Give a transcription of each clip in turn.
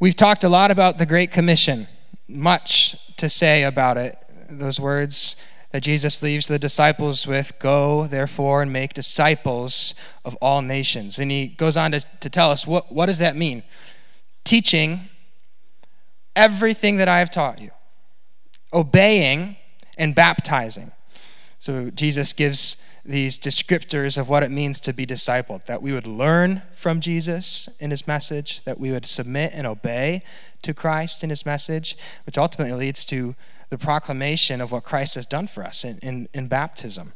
We've talked a lot about the Great Commission, much to say about it. Those words that Jesus leaves the disciples with go, therefore, and make disciples of all nations. And he goes on to, to tell us what, what does that mean? Teaching everything that I have taught you, obeying and baptizing. So Jesus gives these descriptors of what it means to be discipled that we would learn from Jesus in his message, that we would submit and obey to Christ in his message, which ultimately leads to the proclamation of what Christ has done for us in, in, in baptism.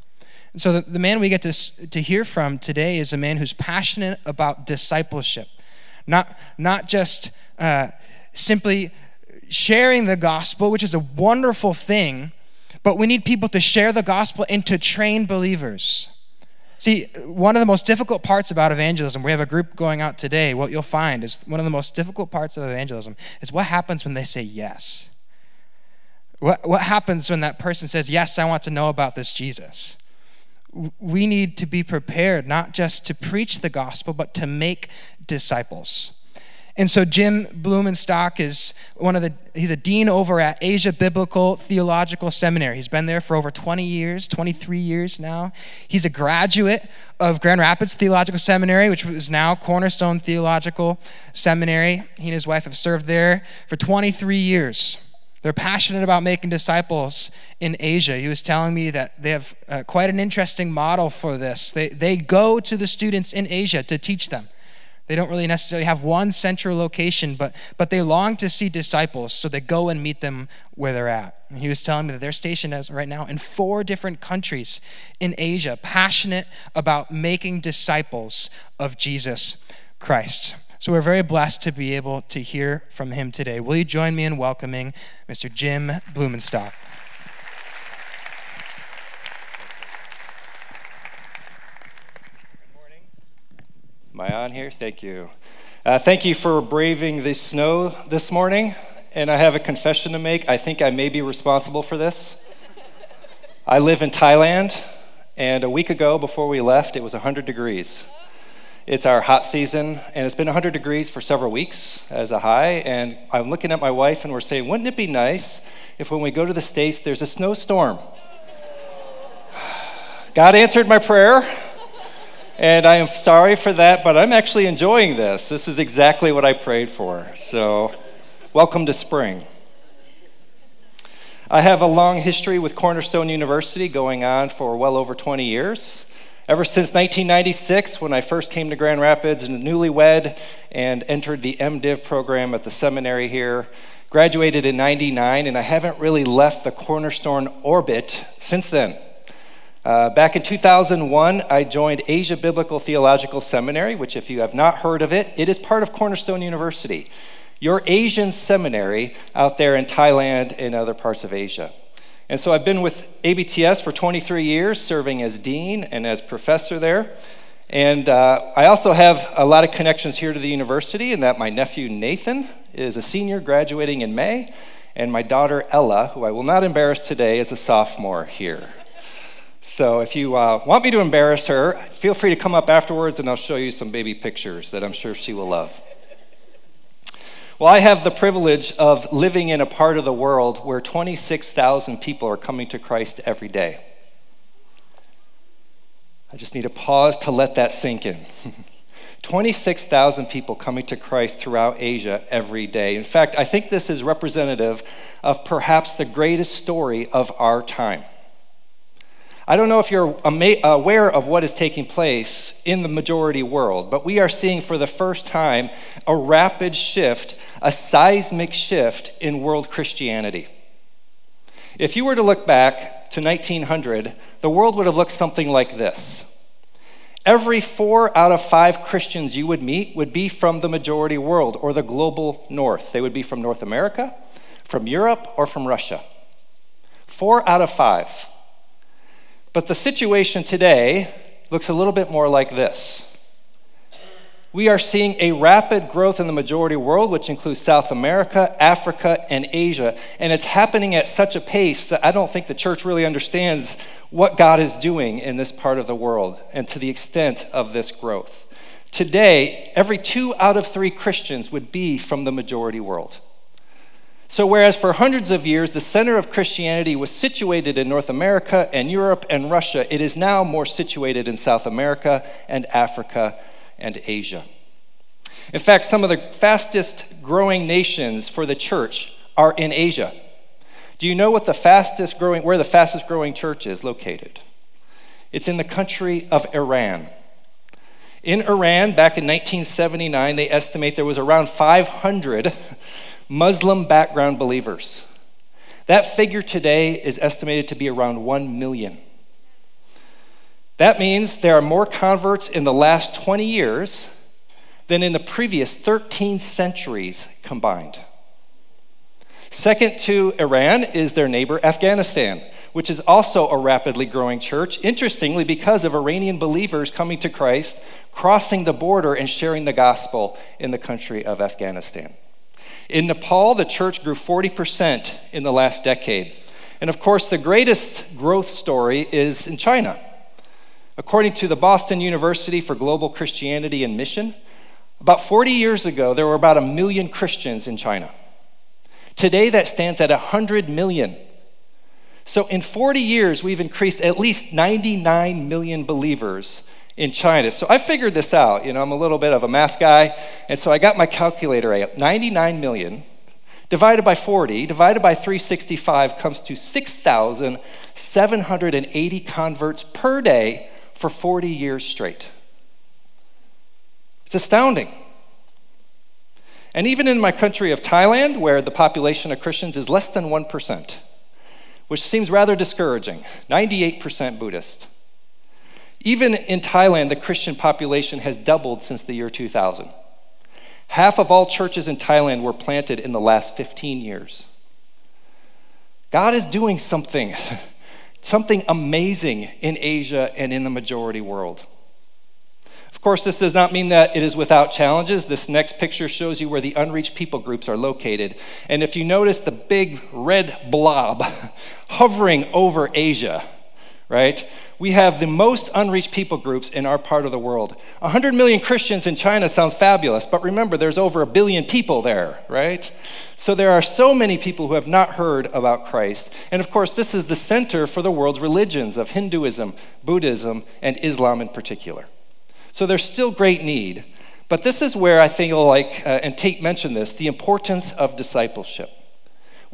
And so, the, the man we get to, to hear from today is a man who's passionate about discipleship, not, not just uh, simply sharing the gospel, which is a wonderful thing but we need people to share the gospel and to train believers. See, one of the most difficult parts about evangelism, we have a group going out today. What you'll find is one of the most difficult parts of evangelism is what happens when they say yes. What, what happens when that person says, Yes, I want to know about this Jesus? We need to be prepared not just to preach the gospel, but to make disciples. And so Jim Blumenstock is one of the, he's a dean over at Asia Biblical Theological Seminary. He's been there for over 20 years, 23 years now. He's a graduate of Grand Rapids Theological Seminary, which is now Cornerstone Theological Seminary. He and his wife have served there for 23 years. They're passionate about making disciples in Asia. He was telling me that they have uh, quite an interesting model for this. They, they go to the students in Asia to teach them. They don't really necessarily have one central location, but, but they long to see disciples, so they go and meet them where they're at. And he was telling me that they're stationed as, right now in four different countries in Asia, passionate about making disciples of Jesus Christ. So we're very blessed to be able to hear from him today. Will you join me in welcoming Mr. Jim Blumenstock? Am I on here? Thank you. Uh, thank you for braving the snow this morning. And I have a confession to make. I think I may be responsible for this. I live in Thailand, and a week ago, before we left, it was 100 degrees. It's our hot season, and it's been 100 degrees for several weeks as a high. And I'm looking at my wife, and we're saying, wouldn't it be nice if when we go to the States, there's a snowstorm? God answered my prayer. And I am sorry for that, but I'm actually enjoying this. This is exactly what I prayed for. So, welcome to spring. I have a long history with Cornerstone University going on for well over 20 years. Ever since 1996, when I first came to Grand Rapids and newlywed and entered the MDiv program at the seminary here, graduated in 99, and I haven't really left the Cornerstone orbit since then. Uh, back in 2001, I joined Asia Biblical Theological Seminary, which, if you have not heard of it, it is part of Cornerstone University, your Asian seminary out there in Thailand and other parts of Asia. And so I've been with ABTS for 23 years, serving as dean and as professor there. And uh, I also have a lot of connections here to the university, in that my nephew Nathan is a senior graduating in May, and my daughter Ella, who I will not embarrass today, is a sophomore here. So if you uh, want me to embarrass her, feel free to come up afterwards and I'll show you some baby pictures that I'm sure she will love. Well, I have the privilege of living in a part of the world where 26,000 people are coming to Christ every day. I just need a pause to let that sink in. 26,000 people coming to Christ throughout Asia every day. In fact, I think this is representative of perhaps the greatest story of our time. I don't know if you're aware of what is taking place in the majority world, but we are seeing for the first time a rapid shift, a seismic shift in world Christianity. If you were to look back to 1900, the world would have looked something like this. Every four out of five Christians you would meet would be from the majority world or the global north. They would be from North America, from Europe, or from Russia. Four out of five. But the situation today looks a little bit more like this. We are seeing a rapid growth in the majority world, which includes South America, Africa, and Asia. And it's happening at such a pace that I don't think the church really understands what God is doing in this part of the world and to the extent of this growth. Today, every two out of three Christians would be from the majority world. So, whereas for hundreds of years the center of Christianity was situated in North America and Europe and Russia, it is now more situated in South America and Africa and Asia. In fact, some of the fastest growing nations for the church are in Asia. Do you know what the fastest growing, where the fastest growing church is located? It's in the country of Iran. In Iran, back in 1979, they estimate there was around 500 Muslim background believers. That figure today is estimated to be around 1 million. That means there are more converts in the last 20 years than in the previous 13 centuries combined. Second to Iran is their neighbor Afghanistan, which is also a rapidly growing church, interestingly, because of Iranian believers coming to Christ, crossing the border, and sharing the gospel in the country of Afghanistan. In Nepal, the church grew 40% in the last decade. And of course, the greatest growth story is in China. According to the Boston University for Global Christianity and Mission, about 40 years ago, there were about a million Christians in China. Today, that stands at 100 million. So, in 40 years, we've increased at least 99 million believers in China. So, I figured this out. You know, I'm a little bit of a math guy, and so I got my calculator out. 99 million divided by 40, divided by 365 comes to 6,780 converts per day for 40 years straight. It's astounding. And even in my country of Thailand, where the population of Christians is less than 1%, which seems rather discouraging 98% Buddhist. Even in Thailand, the Christian population has doubled since the year 2000. Half of all churches in Thailand were planted in the last 15 years. God is doing something, something amazing in Asia and in the majority world Of course, this does not mean that it is without challenges. This next picture shows you where the unreached people groups are located. And if you notice the big red blob hovering over Asia, right? We have the most unreached people groups in our part of the world. 100 million Christians in China sounds fabulous, but remember, there's over a billion people there, right? So there are so many people who have not heard about Christ. And of course, this is the center for the world's religions of Hinduism, Buddhism, and Islam in particular. So there's still great need. But this is where I think, like, uh, and Tate mentioned this, the importance of discipleship.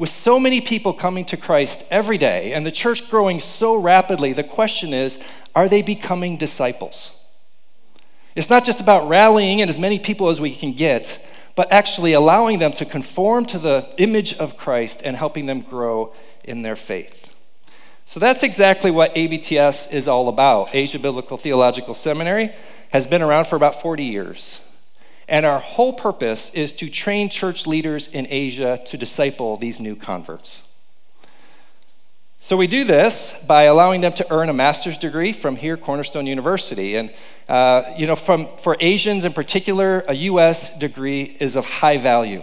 With so many people coming to Christ every day and the church growing so rapidly, the question is are they becoming disciples? It's not just about rallying in as many people as we can get, but actually allowing them to conform to the image of Christ and helping them grow in their faith. So that's exactly what ABTS is all about Asia Biblical Theological Seminary has been around for about 40 years. And our whole purpose is to train church leaders in Asia to disciple these new converts. So we do this by allowing them to earn a master's degree from here, Cornerstone University. And, uh, you know, from, for Asians in particular, a U.S. degree is of high value.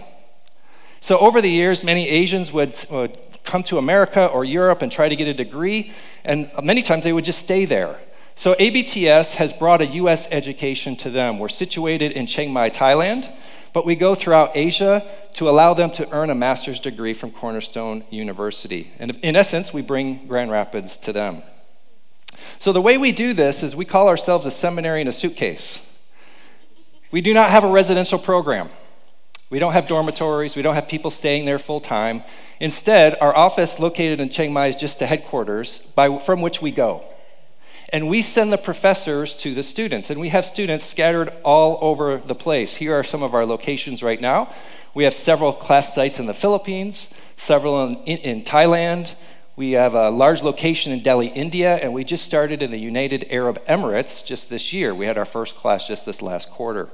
So over the years, many Asians would, would come to America or Europe and try to get a degree, and many times they would just stay there. So ABTS has brought a U.S. education to them. We're situated in Chiang Mai, Thailand, but we go throughout Asia to allow them to earn a master's degree from Cornerstone University. And in essence, we bring Grand Rapids to them. So the way we do this is we call ourselves a seminary in a suitcase. We do not have a residential program. We don't have dormitories. We don't have people staying there full time. Instead, our office located in Chiang Mai is just a headquarters by, from which we go. And we send the professors to the students. And we have students scattered all over the place. Here are some of our locations right now. We have several class sites in the Philippines, several in, in, Thailand. We have a large location in Delhi, India, and we just started in the United Arab Emirates just this year. We had our first class just this last quarter.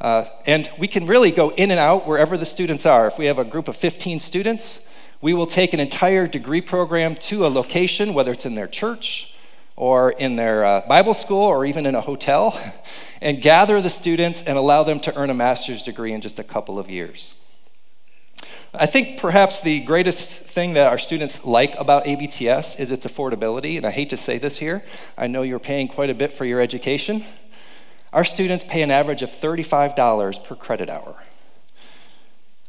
Uh, and we can really go in and out wherever the students are. If we have a group of 15 students, we will take an entire degree program to a location, whether it's in their church, or in their uh, Bible school or even in a hotel and gather the students and allow them to earn a master's degree in just a couple of years. I think perhaps the greatest thing that our students like about ABTS is its affordability, and I hate to say this here. I know you're paying quite a bit for your education. our students pay an average of $35 per credit hour.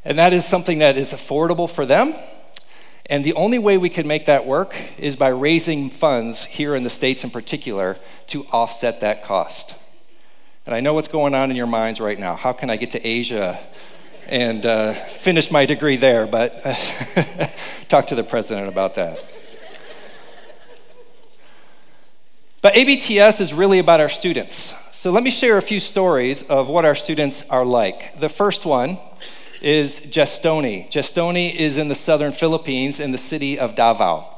And that is something that is affordable for them. And the only way we can make that work is by raising funds here in the States in particular to offset that cost. And I know what's going on in your minds right now. How can I get to Asia and uh, finish my degree there? But talk to the president about that. But ABTS is really about our students. So let me share a few stories of what our students are like. The first one is Gestoni. Gestoni is in the southern Philippines in the city of Davao.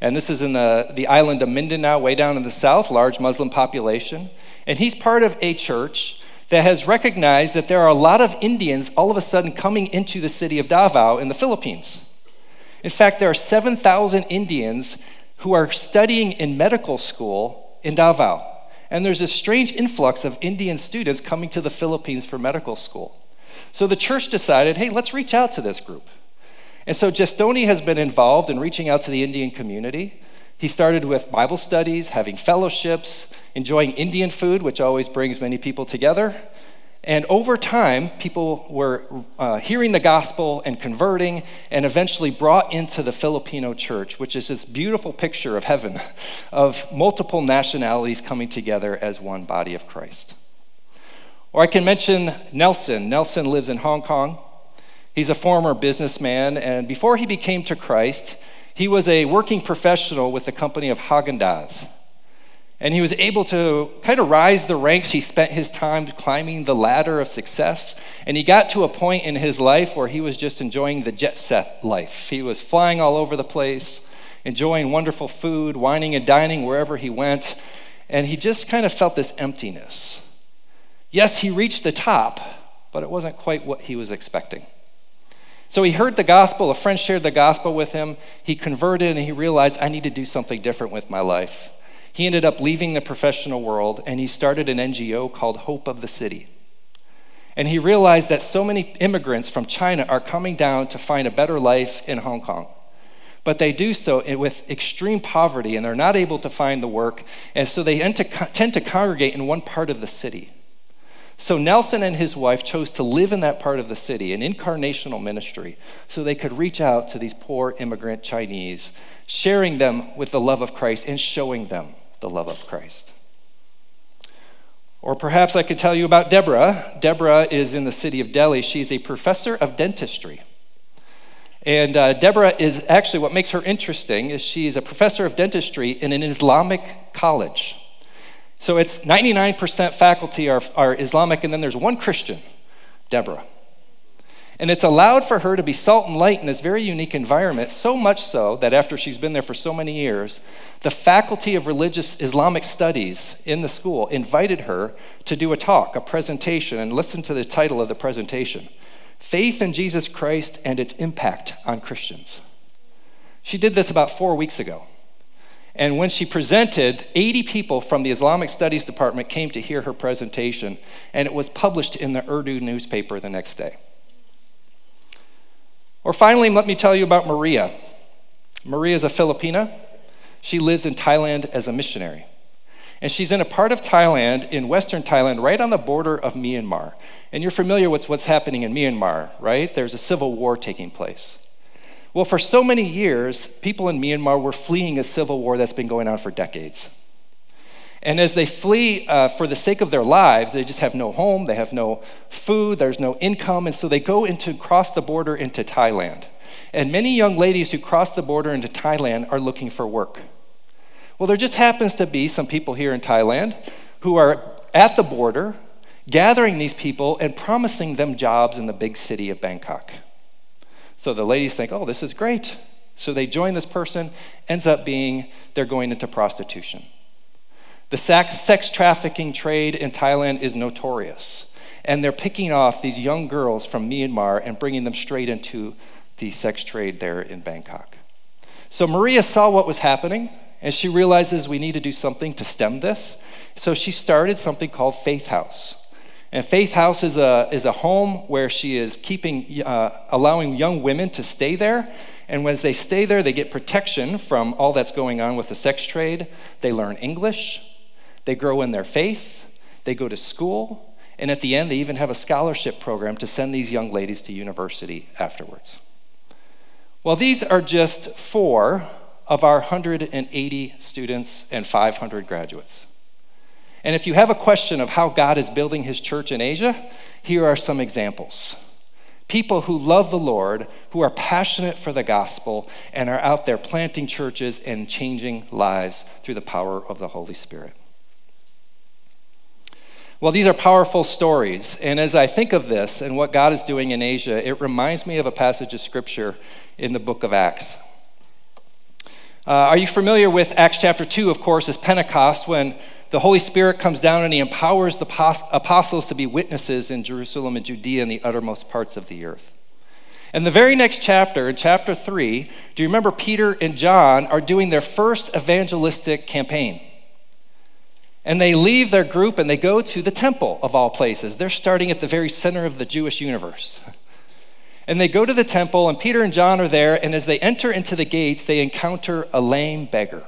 And this is in the, the island of Mindanao, way down in the south, large Muslim population. And he's part of a church that has recognized that there are a lot of Indians all of a sudden coming into the city of Davao in the Philippines. In fact, there are 7,000 Indians who are studying in medical school in Davao. And there's a strange influx of Indian students coming to the Philippines for medical school. So the church decided, hey, let's reach out to this group. And so Gestoni has been involved in reaching out to the Indian community. He started with Bible studies, having fellowships, enjoying Indian food, which always brings many people together. And over time, people were uh, hearing the gospel and converting, and eventually brought into the Filipino church, which is this beautiful picture of heaven, of multiple nationalities coming together as one body of Christ. Or I can mention Nelson. Nelson lives in Hong Kong. He's a former businessman, and before he became to Christ, he was a working professional with the company of Haagen-Dazs. And he was able to kind of rise the ranks. He spent his time climbing the ladder of success. And he got to a point in his life where he was just enjoying the jet set life. He was flying all over the place, enjoying wonderful food, wining and dining wherever he went. And he just kind of felt this emptiness. Yes, he reached the top, but it wasn't quite what he was expecting. So he heard the gospel, a friend shared the gospel with him. He converted and he realized, I need to do something different with my life. He ended up leaving the professional world and he started an NGO called Hope of the City. And he realized that so many immigrants from China are coming down to find a better life in Hong Kong. But they do so with extreme poverty and they're not able to find the work. And so they tend to congregate in one part of the city. So Nelson and his wife chose to live in that part of the city, an incarnational ministry, so they could reach out to these poor immigrant Chinese, sharing them with the love of Christ and showing them the love of Christ. Or perhaps I could tell you about Deborah. Deborah is in the city of Delhi. She's a professor of dentistry. And uh, Deborah is actually what makes her interesting is she's a professor of dentistry in an Islamic college. So it's 99% faculty are, are Islamic, and then there's one Christian, Deborah. And it's allowed for her to be salt and light in this very unique environment, so much so that after she's been there for so many years, the faculty of religious Islamic studies in the school invited her to do a talk, a presentation, and listen to the title of the presentation Faith in Jesus Christ and its Impact on Christians. She did this about four weeks ago. And when she presented, 80 people from the Islamic Studies Department came to hear her presentation, and it was published in the Urdu newspaper the next day. Or finally, let me tell you about Maria. Maria is a Filipina. She lives in Thailand as a missionary. And she's in a part of Thailand, in western Thailand, right on the border of Myanmar. And you're familiar with what's happening in Myanmar, right? There's a civil war taking place. Well, for so many years, people in Myanmar were fleeing a civil war that's been going on for decades. And as they flee uh, for the sake of their lives, they just have no home, they have no food, there's no income, and so they go into cross the border into Thailand. And many young ladies who cross the border into Thailand are looking for work. Well, there just happens to be some people here in Thailand who are at the border gathering these people and promising them jobs in the big city of Bangkok. So the ladies think, oh, this is great. So they join this person, ends up being they're going into prostitution. The sex trafficking trade in Thailand is notorious. And they're picking off these young girls from Myanmar and bringing them straight into the sex trade there in Bangkok. So Maria saw what was happening, and she realizes we need to do something to stem this. So she started something called Faith House. And Faith House is a, is a home where she is keeping, uh, allowing young women to stay there. And as they stay there, they get protection from all that's going on with the sex trade. They learn English, they grow in their faith, they go to school, and at the end, they even have a scholarship program to send these young ladies to university afterwards. Well, these are just four of our 180 students and 500 graduates. And if you have a question of how God is building his church in Asia, here are some examples. People who love the Lord, who are passionate for the gospel, and are out there planting churches and changing lives through the power of the Holy Spirit. Well, these are powerful stories. And as I think of this and what God is doing in Asia, it reminds me of a passage of scripture in the book of Acts. Uh, are you familiar with Acts chapter 2, of course, is Pentecost when the Holy Spirit comes down and he empowers the apostles to be witnesses in Jerusalem and Judea and the uttermost parts of the earth. And the very next chapter, in chapter 3, do you remember Peter and John are doing their first evangelistic campaign? And they leave their group and they go to the temple of all places. They're starting at the very center of the Jewish universe. And they go to the temple, and Peter and John are there. And as they enter into the gates, they encounter a lame beggar.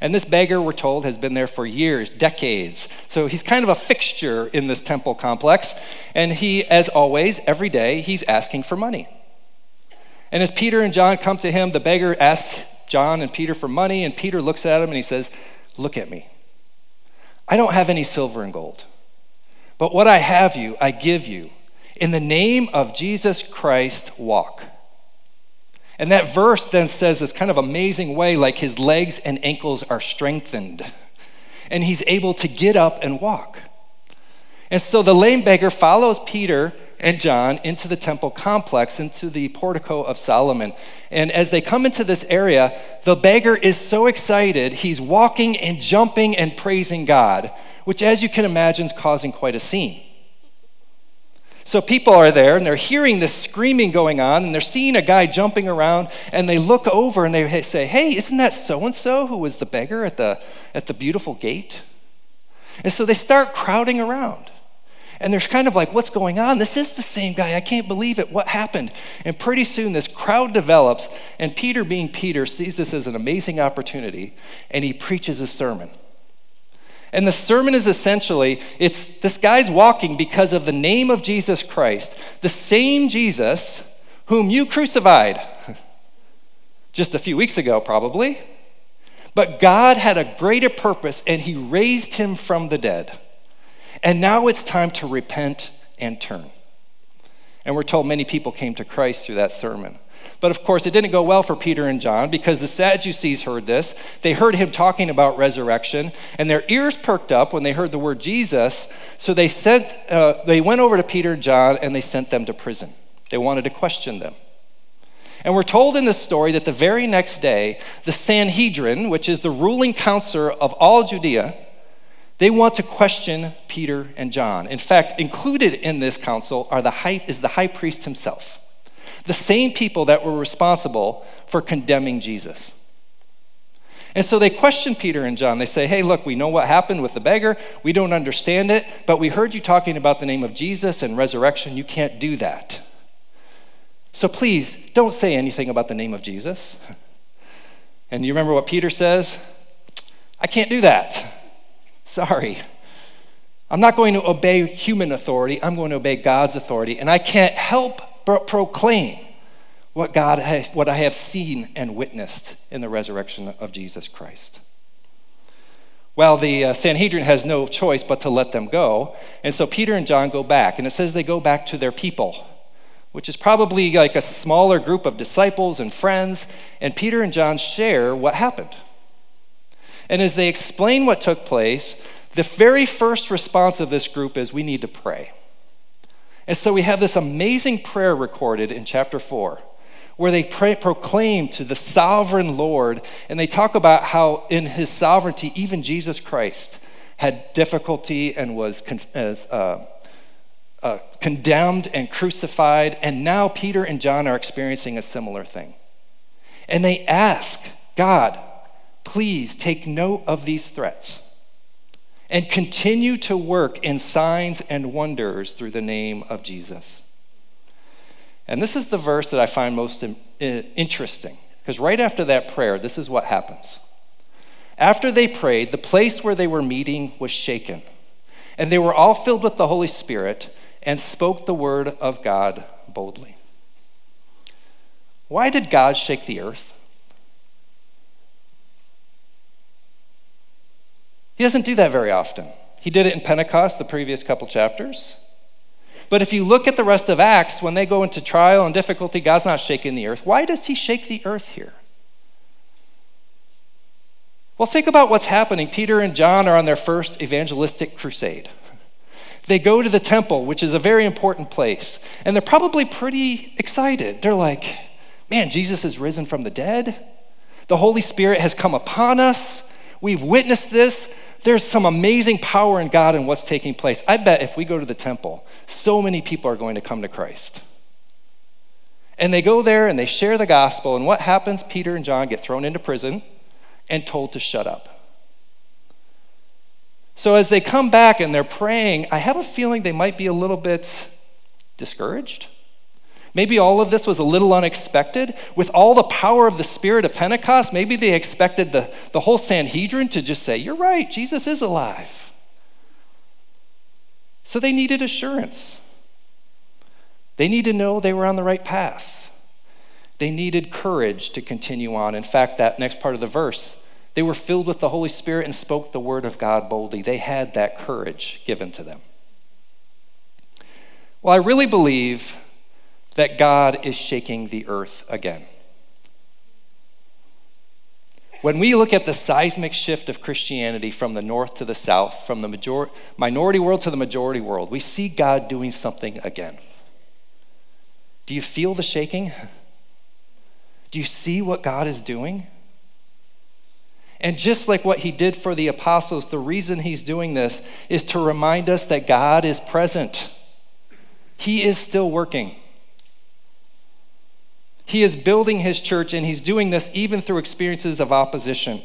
And this beggar, we're told, has been there for years, decades. So he's kind of a fixture in this temple complex. And he, as always, every day, he's asking for money. And as Peter and John come to him, the beggar asks John and Peter for money. And Peter looks at him and he says, Look at me. I don't have any silver and gold, but what I have you, I give you. In the name of Jesus Christ, walk. And that verse then says this kind of amazing way like his legs and ankles are strengthened, and he's able to get up and walk. And so the lame beggar follows Peter and John into the temple complex, into the portico of Solomon. And as they come into this area, the beggar is so excited, he's walking and jumping and praising God, which, as you can imagine, is causing quite a scene. So people are there and they're hearing this screaming going on and they're seeing a guy jumping around and they look over and they say, Hey, isn't that so and so who was the beggar at the, at the beautiful gate? And so they start crowding around. And there's kind of like, what's going on? This is the same guy. I can't believe it. What happened? And pretty soon this crowd develops, and Peter, being Peter, sees this as an amazing opportunity, and he preaches a sermon. And the sermon is essentially it's this guy's walking because of the name of Jesus Christ, the same Jesus whom you crucified just a few weeks ago, probably. But God had a greater purpose, and he raised him from the dead. And now it's time to repent and turn. And we're told many people came to Christ through that sermon. But of course, it didn't go well for Peter and John because the Sadducees heard this. They heard him talking about resurrection, and their ears perked up when they heard the word Jesus. So they, sent, uh, they went over to Peter and John and they sent them to prison. They wanted to question them. And we're told in this story that the very next day, the Sanhedrin, which is the ruling council of all Judea, they want to question Peter and John. In fact, included in this council are the high, is the high priest himself, the same people that were responsible for condemning Jesus. And so they question Peter and John. They say, Hey, look, we know what happened with the beggar. We don't understand it, but we heard you talking about the name of Jesus and resurrection. You can't do that. So please don't say anything about the name of Jesus. And you remember what Peter says? I can't do that. Sorry. I'm not going to obey human authority, I'm going to obey God's authority. And I can't help but proclaim what, God has, what I have seen and witnessed in the resurrection of Jesus Christ. Well, the uh, Sanhedrin has no choice but to let them go. And so Peter and John go back. And it says they go back to their people, which is probably like a smaller group of disciples and friends. And Peter and John share what happened. And as they explain what took place, the very first response of this group is we need to pray. And so we have this amazing prayer recorded in chapter 4 where they pray, proclaim to the sovereign Lord and they talk about how in his sovereignty, even Jesus Christ had difficulty and was con- uh, uh, condemned and crucified. And now Peter and John are experiencing a similar thing. And they ask God, please take note of these threats and continue to work in signs and wonders through the name of Jesus. And this is the verse that I find most interesting because right after that prayer, this is what happens. After they prayed, the place where they were meeting was shaken, and they were all filled with the Holy Spirit and spoke the word of God boldly. Why did God shake the earth? He doesn't do that very often. He did it in Pentecost, the previous couple chapters. But if you look at the rest of Acts, when they go into trial and difficulty, God's not shaking the earth. Why does he shake the earth here? Well, think about what's happening. Peter and John are on their first evangelistic crusade. They go to the temple, which is a very important place, and they're probably pretty excited. They're like, man, Jesus has risen from the dead. The Holy Spirit has come upon us. We've witnessed this. There's some amazing power in God and what's taking place. I bet if we go to the temple, so many people are going to come to Christ. And they go there and they share the gospel, and what happens? Peter and John get thrown into prison and told to shut up. So as they come back and they're praying, I have a feeling they might be a little bit discouraged. Maybe all of this was a little unexpected. With all the power of the Spirit of Pentecost, maybe they expected the, the whole Sanhedrin to just say, You're right, Jesus is alive. So they needed assurance. They needed to know they were on the right path. They needed courage to continue on. In fact, that next part of the verse, they were filled with the Holy Spirit and spoke the word of God boldly. They had that courage given to them. Well, I really believe that God is shaking the earth again. When we look at the seismic shift of Christianity from the north to the south, from the major- minority world to the majority world, we see God doing something again. Do you feel the shaking? Do you see what God is doing? And just like what he did for the apostles, the reason he's doing this is to remind us that God is present. He is still working. He is building his church, and he's doing this even through experiences of opposition.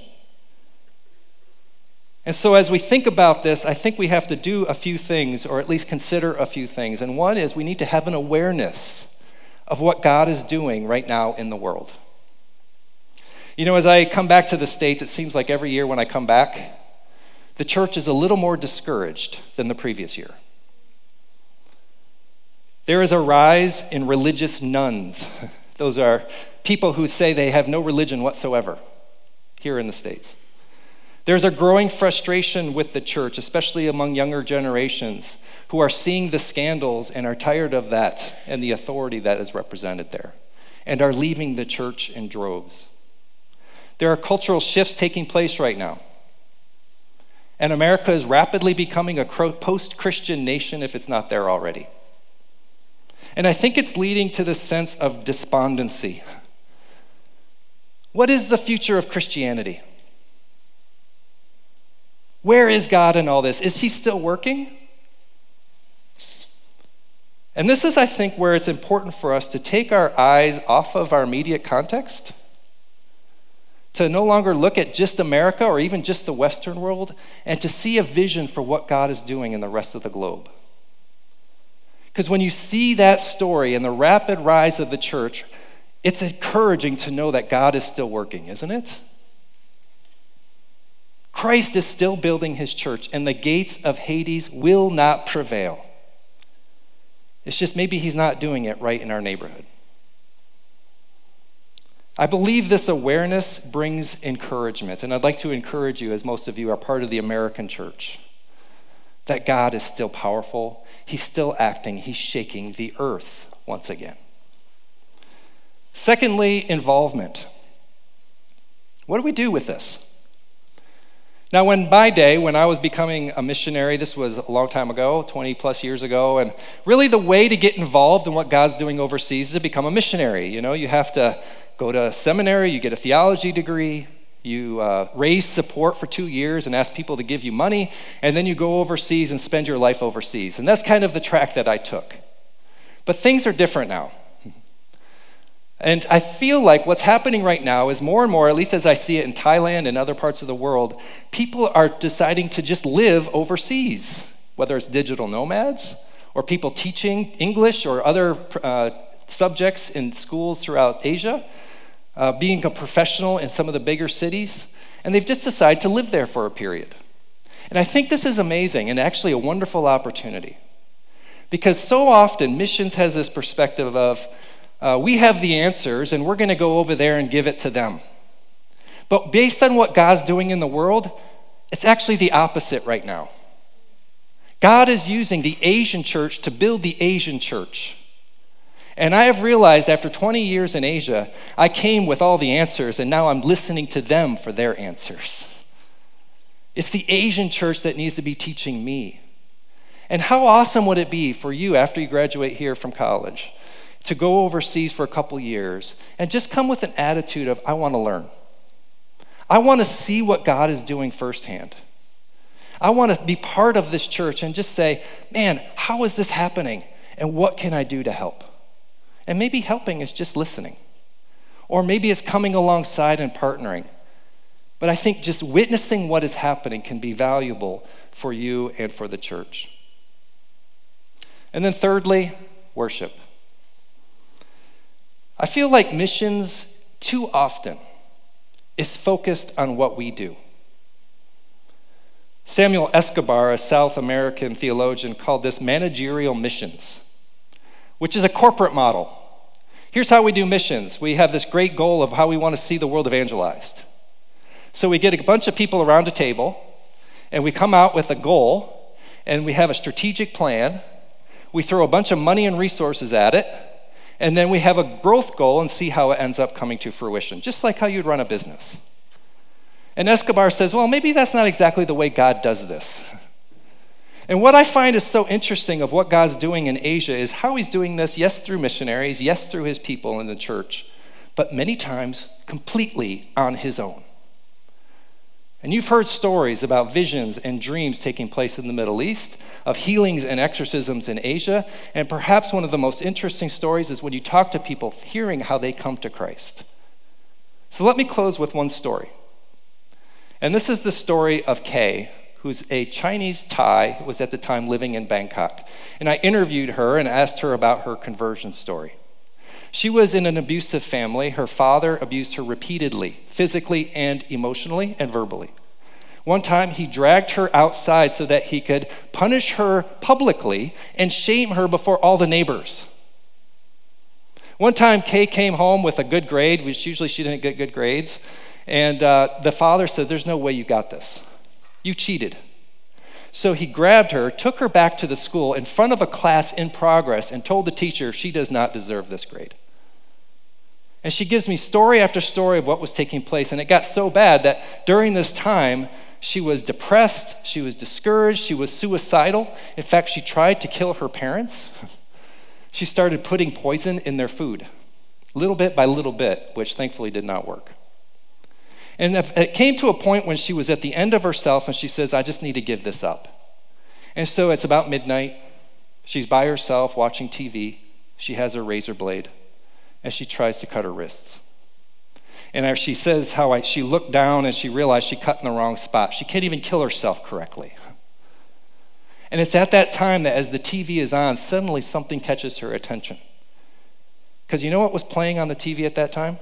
And so, as we think about this, I think we have to do a few things, or at least consider a few things. And one is we need to have an awareness of what God is doing right now in the world. You know, as I come back to the States, it seems like every year when I come back, the church is a little more discouraged than the previous year. There is a rise in religious nones. Those are people who say they have no religion whatsoever here in the States. There's a growing frustration with the church, especially among younger generations who are seeing the scandals and are tired of that and the authority that is represented there and are leaving the church in droves. There are cultural shifts taking place right now. And America is rapidly becoming a post Christian nation if it's not there already. And I think it's leading to this sense of despondency. What is the future of Christianity? Where is God in all this? Is He still working? And this is, I think, where it's important for us to take our eyes off of our immediate context, to no longer look at just America or even just the Western world, and to see a vision for what God is doing in the rest of the globe. Because when you see that story and the rapid rise of the church, it's encouraging to know that God is still working, isn't it? Christ is still building his church, and the gates of Hades will not prevail. It's just maybe he's not doing it right in our neighborhood. I believe this awareness brings encouragement, and I'd like to encourage you, as most of you are part of the American church, that God is still powerful he's still acting, he's shaking the earth once again. Secondly, involvement. What do we do with this? Now, when my day, when I was becoming a missionary, this was a long time ago, 20 plus years ago, and really the way to get involved in what God's doing overseas is to become a missionary. You know, you have to go to a seminary, you get a theology degree, you uh, raise support for two years and ask people to give you money, and then you go overseas and spend your life overseas. And that's kind of the track that I took. But things are different now. And I feel like what's happening right now is more and more, at least as I see it in Thailand and other parts of the world, people are deciding to just live overseas, whether it's digital nomads or people teaching English or other uh, subjects in schools throughout Asia uh, being a professional in some of the bigger cities, and they've just decided to live there for a period. And I think this is amazing and actually a wonderful opportunity. Because so often missions has this perspective of uh, we have the answers and we're going to go over there and give it to them. But based on what God's doing in the world, it's actually the opposite right now. God is using the Asian church to build the Asian church. And I have realized after 20 years in Asia, I came with all the answers, and now I'm listening to them for their answers. It's the Asian church that needs to be teaching me. And how awesome would it be for you after you graduate here from college to go overseas for a couple years and just come with an attitude of, I want to learn. I want to see what God is doing firsthand. I want to be part of this church and just say, man, how is this happening? And what can I do to help? And maybe helping is just listening. Or maybe it's coming alongside and partnering. But I think just witnessing what is happening can be valuable for you and for the church. And then, thirdly, worship. I feel like missions too often is focused on what we do. Samuel Escobar, a South American theologian, called this managerial missions, which is a corporate model. Here's how we do missions we have this great goal of how we want to see the world evangelized. So we get a bunch of people around a table, and we come out with a goal, and we have a strategic plan. We throw a bunch of money and resources at it, and then we have a growth goal and see how it ends up coming to fruition, just like how you'd run a business. And Escobar says, well, maybe that's not exactly the way God does this. And what I find is so interesting of what God's doing in Asia is how he's doing this, yes, through missionaries, yes, through his people in the church, but many times completely on his own. And you've heard stories about visions and dreams taking place in the Middle East, of healings and exorcisms in Asia, and perhaps one of the most interesting stories is when you talk to people hearing how they come to Christ. So let me close with one story. And this is the story of Kay, who's a Chinese Thai, was at the time living in Bangkok. And I interviewed her and asked her about her conversion story. She was in an abusive family. Her father abused her repeatedly, physically and emotionally and verbally. One time, he dragged her outside so that he could punish her publicly and shame her before all the neighbors. One time, Kay came home with a good grade, which usually she didn't get good grades. And uh, the father said, There's no way you got this. You cheated. So he grabbed her, took her back to the school in front of a class in progress, and told the teacher she does not deserve this grade. And she gives me story after story of what was taking place. And it got so bad that during this time, she was depressed, she was discouraged, she was suicidal. In fact, she tried to kill her parents. She started putting poison in their food, little bit by little bit, which thankfully did not work. And it came to a point when she was at the end of herself and she says, I just need to give this up. And so it's about midnight. She's by herself watching TV. She has her razor blade and she tries to cut her wrists. And as she says how I, she looked down and she realized she cut in the wrong spot. She can't even kill herself correctly. And it's at that time that as the TV is on, suddenly something catches her attention. Because you know what was playing on the TV at that time?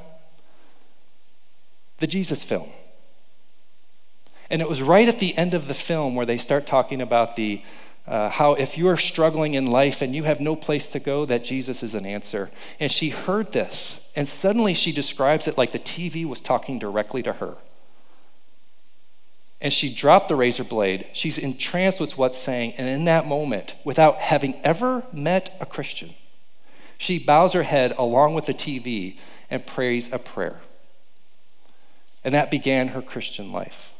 The Jesus film. And it was right at the end of the film where they start talking about the uh, how if you are struggling in life and you have no place to go, that Jesus is an answer. And she heard this, and suddenly she describes it like the TV was talking directly to her. And she dropped the razor blade. She's entranced with what's saying. And in that moment, without having ever met a Christian, she bows her head along with the TV and prays a prayer. And that began her Christian life.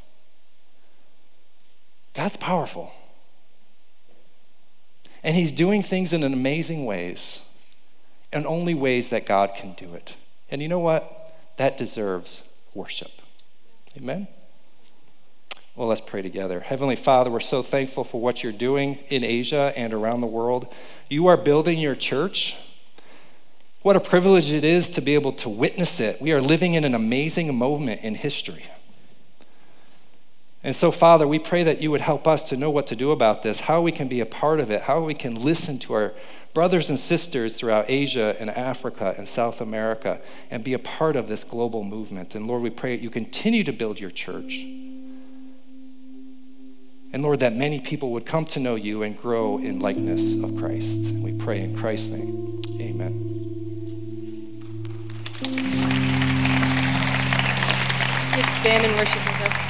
God's powerful. And He's doing things in amazing ways, and only ways that God can do it. And you know what? That deserves worship. Amen? Well, let's pray together. Heavenly Father, we're so thankful for what you're doing in Asia and around the world. You are building your church. What a privilege it is to be able to witness it. We are living in an amazing moment in history. And so, Father, we pray that you would help us to know what to do about this, how we can be a part of it, how we can listen to our brothers and sisters throughout Asia and Africa and South America and be a part of this global movement. And Lord, we pray that you continue to build your church. And Lord, that many people would come to know you and grow in likeness of Christ. We pray in Christ's name. Amen. Please stand and worship with us.